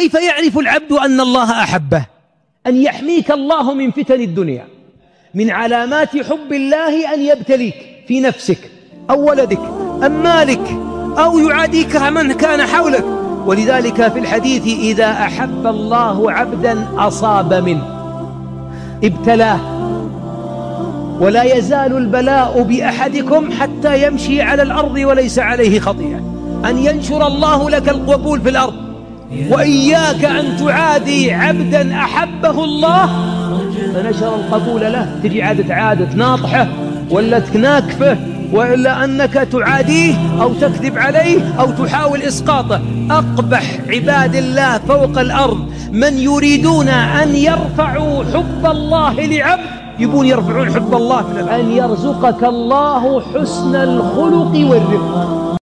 كيف يعرف العبد أن الله أحبه؟ أن يحميك الله من فتن الدنيا من علامات حب الله أن يبتليك في نفسك أو ولدك أم مالك أو يعاديك من كان حولك. ولذلك في الحديث إذا أحب الله عبدا أصاب منه ابتلاه. ولا يزال البلاء بأحدكم حتى يمشي على الأرض وليس عليه خطيئة. أن ينشر الله لك القبول في الأرض. وإياك أن تعادي عبدا أحبه الله فنشر القبول له. تجي عادة عادة ناطحة ولا تناكفه وإلا أنك تعاديه أو تكذب عليه أو تحاول إسقاطه. أقبح عباد الله فوق الأرض من يريدون أن يرفعوا حب الله لعبد يبون يرفعون حب الله. أن يرزقك الله حسن الخلق والرفق.